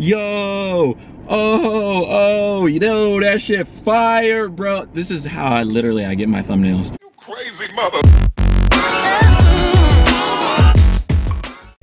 Yo, oh, oh, you know that shit fire, bro. This is how I literally I get my thumbnails. You crazy mother.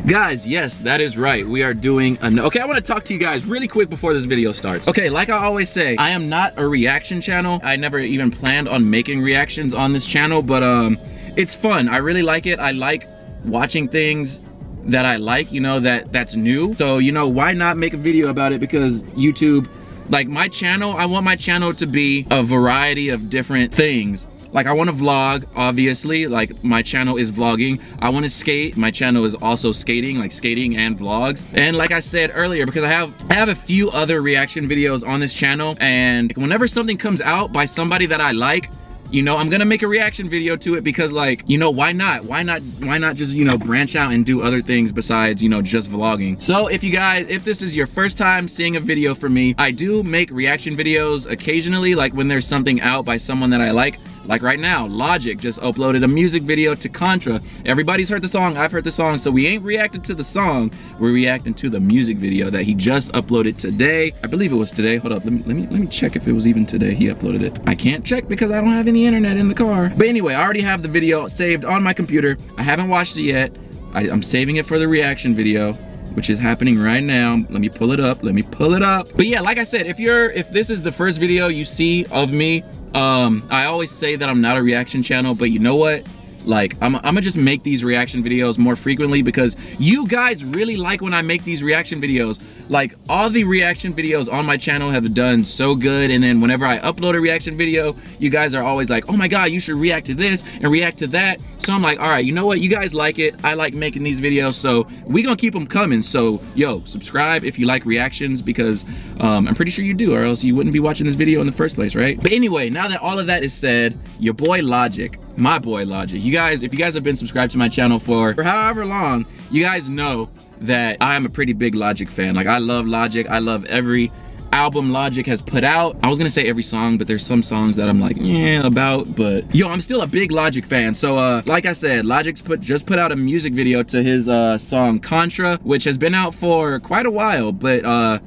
Guys, yes, that is right. We are doing an okay. I want to talk to you guys really quick before this video starts. Okay, like I always say, I am not a reaction channel. I never even planned on making reactions on this channel, but um, it's fun. I really like it. I like watching things that I like, you know, that that's new. So, you know, why not make a video about it? Because YouTube, like my channel, I want my channel to be a variety of different things. Like I want to vlog, obviously, like my channel is vlogging. I want to skate, my channel is also skating, like skating and vlogs. And like I said earlier, because I have I have a few other reaction videos on this channel and whenever something comes out by somebody that I like, you know i'm gonna make a reaction video to it because like you know why not? Why not why not just you know branch out and do other things besides you know just vlogging? So if you guys if this is your first time seeing a video from me i do make reaction videos occasionally like when there's something out by someone that i like like right now, Logic just uploaded a music video to Contra. Everybody's heard the song, I've heard the song, so we ain't reacting to the song, we're reacting to the music video that he just uploaded today. I believe it was today. Hold up, let me let me let me check if it was even today he uploaded it. I can't check because I don't have any internet in the car. But anyway, I already have the video saved on my computer. I haven't watched it yet. I, I'm saving it for the reaction video which is happening right now. Let me pull it up, let me pull it up. But yeah, like I said, if you're, if this is the first video you see of me, um, I always say that I'm not a reaction channel, but you know what? Like, I'm, I'm gonna just make these reaction videos more frequently because you guys really like when I make these reaction videos. Like, all the reaction videos on my channel have done so good, and then whenever I upload a reaction video, you guys are always like, oh my god, you should react to this and react to that. So I'm like, all right, you know what? You guys like it. I like making these videos, so we gonna keep them coming. So, yo, subscribe if you like reactions because um, I'm pretty sure you do, or else you wouldn't be watching this video in the first place, right? But anyway, now that all of that is said, your boy Logic, my boy Logic. You guys, if you guys have been subscribed to my channel for, for however long, you guys know that I am a pretty big Logic fan. Like I love Logic. I love every album Logic has put out. I was gonna say every song, but there's some songs that I'm like, yeah, about, but yo, I'm still a big Logic fan. So uh, like I said, Logic's put just put out a music video to his uh, song Contra, which has been out for quite a while, but uh,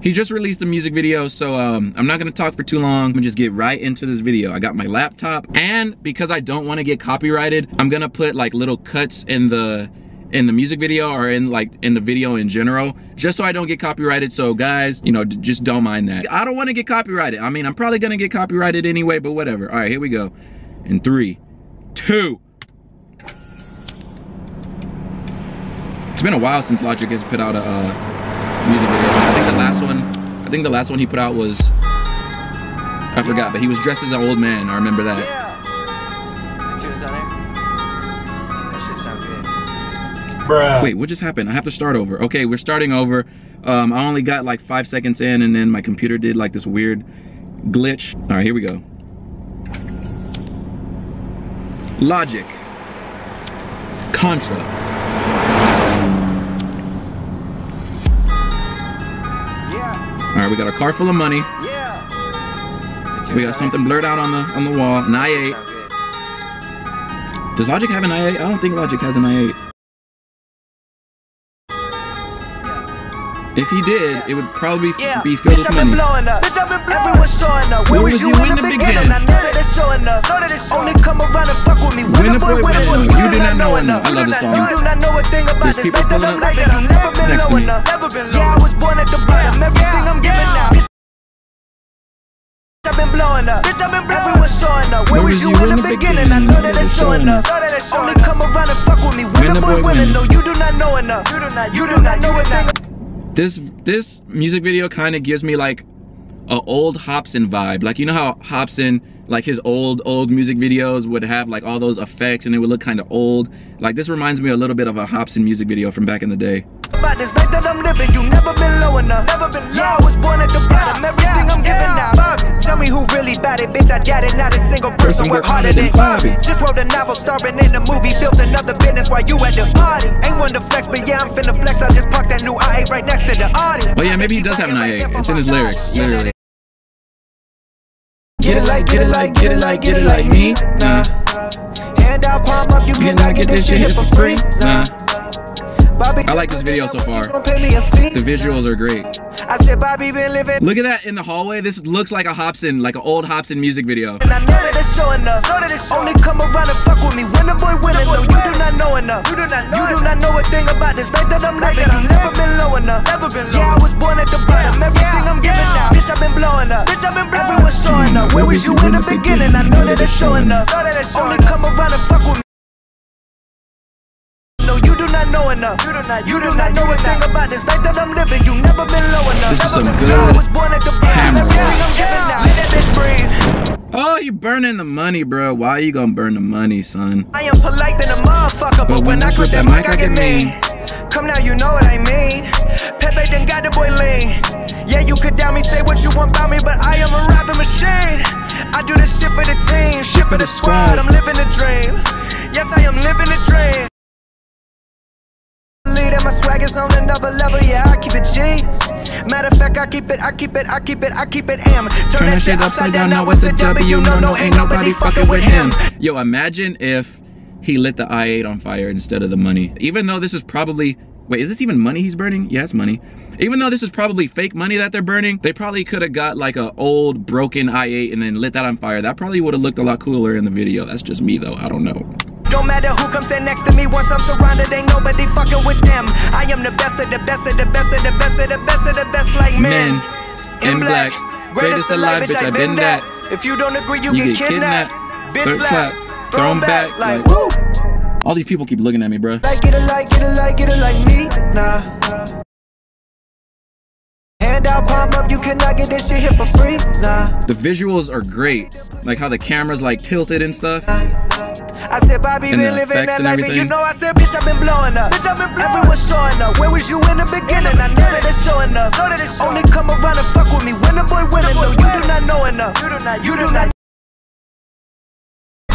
he just released a music video, so um, I'm not gonna talk for too long. I'm gonna just get right into this video. I got my laptop, and because I don't wanna get copyrighted, I'm gonna put like little cuts in the in the music video or in like in the video in general just so I don't get copyrighted. So guys you know just don't mind that. I don't want to get copyrighted. I mean I'm probably gonna get copyrighted anyway but whatever. All right here we go. In three two. It's been a while since Logic has put out a uh, music video. I think the last one I think the last one he put out was I forgot but he was dressed as an old man. I remember that Bruh. Wait, what just happened? I have to start over. Okay, we're starting over. Um, I only got like five seconds in and then my computer did like this weird glitch. All right, here we go. Logic. Contra. Yeah. All right, we got a car full of money. Yeah. We got on something there. blurred out on the on the wall. An i8. Does Logic have an i8? I don't think Logic has an i8. If he did, it would probably Yeah, be filled bitch, with I've been money. blowing up. Bitch, I've been blowing showing up. Where was you in the beginning? I know that it's showing up. Know that it's Only come around and fuck with me. When the boy winning, you do not know enough. I love this song. You do not know a thing about this. people Like that pulling I'm up like that. You never been next to low me. enough. Never been low. Yeah, I was born at the bottom. Everything I'm giving now. Bitch, I've been blowing up. Bitch, I've been blowing Everyone's showing up. Where was you in the beginning? I know that it's showing up. Only come around and fuck with me. When the boy winning, no, you do not know enough. You do not. You do not know a thing. This this music video kind of gives me like a old Hopsin vibe. Like you know how Hopsin, like his old old music videos would have like all those effects and it would look kind of old. Like this reminds me a little bit of a Hopsin music video from back in the day. About this life that I'm living, you never been low enough. Never been low. Yeah, I was born at the bottom. Everything I'm giving now. Tell me who really bad it, bitch. I got it. Not a single person work harder than Bobby. Just wrote a novel, starring in a movie, built another business while you at the party. Ain't one to flex, but yeah, I'm finna flex. I just parked that new i8 right next to the audience. Oh yeah, maybe he does have an i8. It's in his lyrics, literally. Get it like, get it like, get it like, get it like me. Nah. Hand out, palm up, you cannot get this shit here for free. Nah. Bobby, I like this video so far. Don't pay me a fee. The visuals are great. I said Bobby been living. Look at that in the hallway. This looks like a Hopsin, like an old Hopsin music video. And I know that it's showing up. Know that it's Only come around and fuck with me when the boy winning. No, you do not know enough. You do not know. You do not know a thing about this life that I'm living. You never been low enough. Never been low. Yeah, I was born at the bottom. Everything I'm giving now. Bitch, I've been blowing up. Bitch, I've been blowing Everyone's showing up. Where was you in the beginning? I know that it's showing up. Only come around and fuck with me. No, you do not know enough. You do not, you do not know a thing about this life that I'm living. You never been low enough. This is some good low. I was born at the bottom. camera Everything. I'm giving now. Let that bitch breathe. Oh, you burning the money, bro. Why are you gonna burn the money, son? I am polite than a motherfucker, but, when I grip that mic, I get mean. Come now, you know what I mean. Pepe done got the boy lean. Yeah, you could doubt me, say what you want about me, but I am a rapping machine. I do this shit for the team, shit for the squad. I'm living the dream. Yes, I am living the dream. Believe that my swag is on another level, yeah, I keep it G. Matter of fact, I keep it, I keep it, I keep it, I keep it M. Turn, that shit upside down, now it's a W. No, no, ain't nobody fucking with him. Yo, imagine if he lit the i8 on fire instead of the money. Even though this is probably, wait, is this even money he's burning? Yeah, it's money. Even though this is probably fake money that they're burning, they probably could have got like a old broken i8 and then lit that on fire. That probably would have looked a lot cooler in the video. That's just me though, I don't know. Don't matter who comes stand next to me once I'm surrounded, ain't nobody fucking with them. I am the best of the best of the best of the best of the best of the best like men. Men in black, greatest alive, bitch, I've been that. If you don't agree, you, You get, get kidnapped. kidnapped, Bitch third slap, throw 'em back, like woo. All these people keep looking at me, bro. Like it, like it, like it, like me, nah. Up, you cannot get this shit here for free, nah. The visuals are great. Like how the camera's like tilted and stuff. I said, Bobby And been living that life, and you know I said, bitch, I've been blowing up. Bitch, I've been blowing Everyone's showing up. Where was you in the beginning? I know that it's showing up. Know that it's Only come around and fuck with me when the boy winning. No, you do not know enough. You do not, you do not.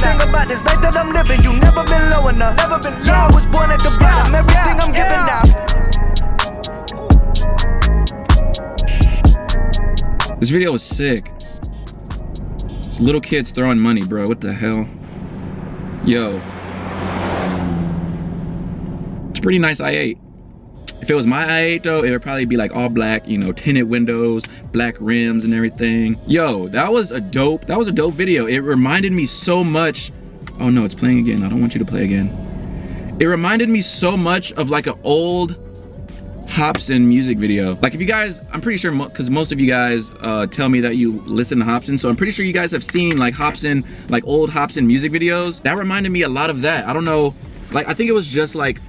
Thing about this life that I'm living, you never been low enough. Never been low. Yeah, I was born at the bottom. Everything I'm giving now. This video was sick. It's little kids throwing money, bro. What the hell? Yo. It's pretty nice i8. If it was my i8 though, it would probably be like all black, you know, tinted windows, black rims and everything. Yo, that was a dope, that was a dope video. It reminded me so much. Oh no, it's playing again. I don't want you to play again. It reminded me so much of like an old Hopsin music video. Like if you guys, I'm pretty sure, because most of you guys uh, tell me that you listen to Hopsin, so I'm pretty sure you guys have seen like Hopsin, like old Hopsin music videos. That reminded me a lot of that. I don't know, like I think it was just like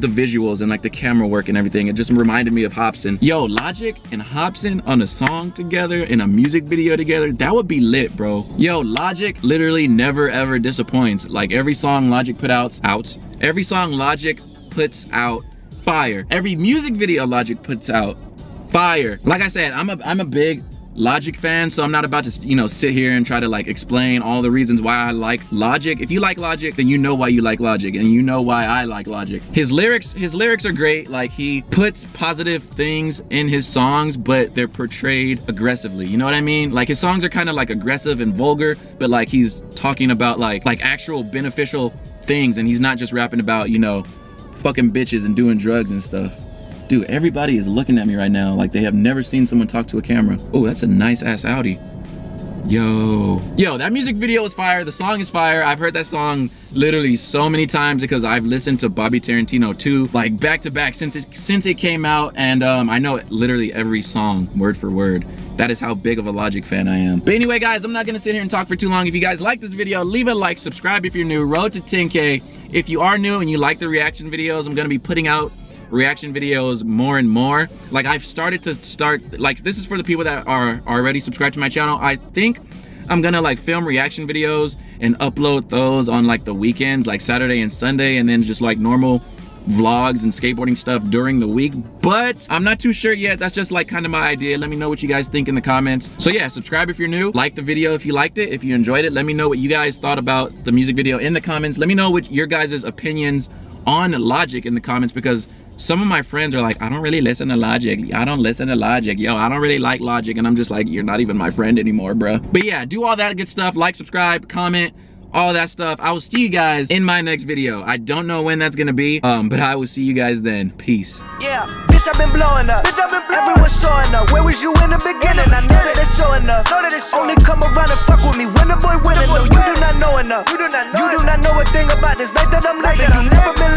the visuals and like the camera work and everything. It just reminded me of Hopsin. Yo, Logic and Hopsin on a song together in a music video together, that would be lit, bro. Yo, Logic literally never ever disappoints. Like every song Logic put out, out. Every song Logic puts out fire. Every music video Logic puts out, fire. Like I said, I'm a I'm a big Logic fan, so I'm not about to, you know, sit here and try to like explain all the reasons why I like Logic. If you like Logic, then you know why you like Logic and you know why I like Logic. His lyrics, his lyrics are great. Like he puts positive things in his songs, but they're portrayed aggressively. You know what I mean? Like his songs are kind of like aggressive and vulgar, but like he's talking about like like actual beneficial things and he's not just rapping about, you know, fucking bitches and doing drugs and stuff. Dude, everybody is looking at me right now like they have never seen someone talk to a camera. Oh, that's a nice ass Audi. Yo. Yo, that music video is fire. The song is fire. I've heard that song literally so many times because I've listened to Bobby Tarantino 2 like back to back since it, since it came out and um, I know literally every song word for word. That is how big of a Logic fan I am. But anyway, guys, I'm not gonna sit here and talk for too long. If you guys like this video, leave a like, subscribe if you're new, road to 10K. If you are new and you like the reaction videos, I'm gonna be putting out reaction videos more and more. Like I've started to start, like this is for the people that are already subscribed to my channel. I think I'm gonna like film reaction videos and upload those on like the weekends, like Saturday and Sunday, and then just like normal vlogs and skateboarding stuff during the week but i'm not too sure yet. That's just like kind of my idea. Let me know what you guys think in the comments. So yeah subscribe if you're new. Like the video if you liked it. If you enjoyed it let me know what you guys thought about the music video in the comments. Let me know what your guys' opinions on logic in the comments because some of my friends are like i don't really listen to logic. I don't listen to logic. Yo i don't really like logic. And i'm just like you're not even my friend anymore bro but yeah do all that good stuff. Like subscribe comment all that stuff. I will see you guys in my next video. I don't know when that's gonna be, um, but I will see you guys then. Peace. Yeah, bitch, I've been blowing up. Bitch, I've been blowing Everyone's showing up. Where was you in the beginning? I know that it's showing up. Know that it's showing Only come around and fuck with me when the boy winning. No, you do not know enough. You do not know. You do not know a thing about this life that I'm living. You never been